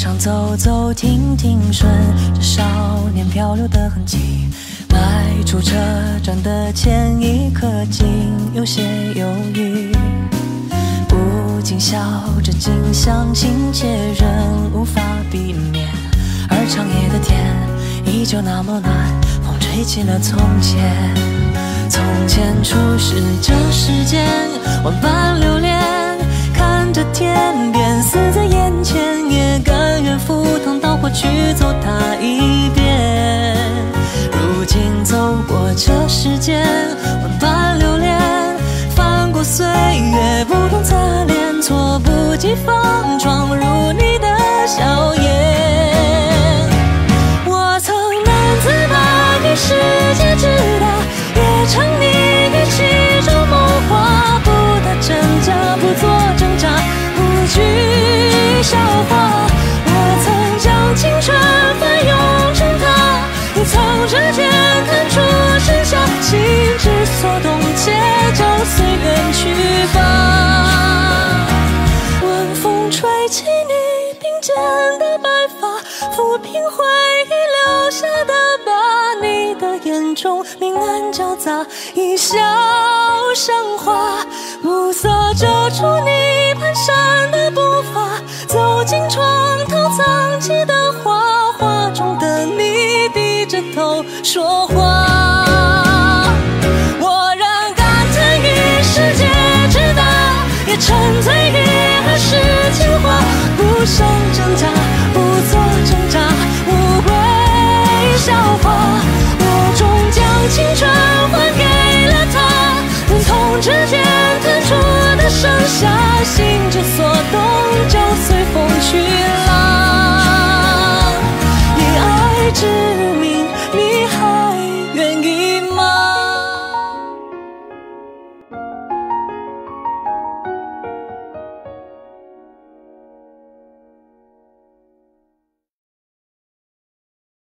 上走走停停，顺着少年漂流的痕迹，迈出车站的前一刻，竟有些犹豫。不禁笑着，景象亲切，仍无法避免。而长夜的天依旧那么暖，风吹起了从前。从前初识这世间，万般流连，看着天边似在。在眼前，也甘愿赴汤蹈火去走它一遍。如今走过这世间，万般留恋，翻过岁月，不同侧脸，措不及防闯间的白发，抚平回忆留下的疤。你的眼中明暗交杂，一笑生花。暮色遮住你蹒跚的步伐，走进床头藏起的画，画中的你低着头说话。我仍感叹于世界之大，也沉心之所动，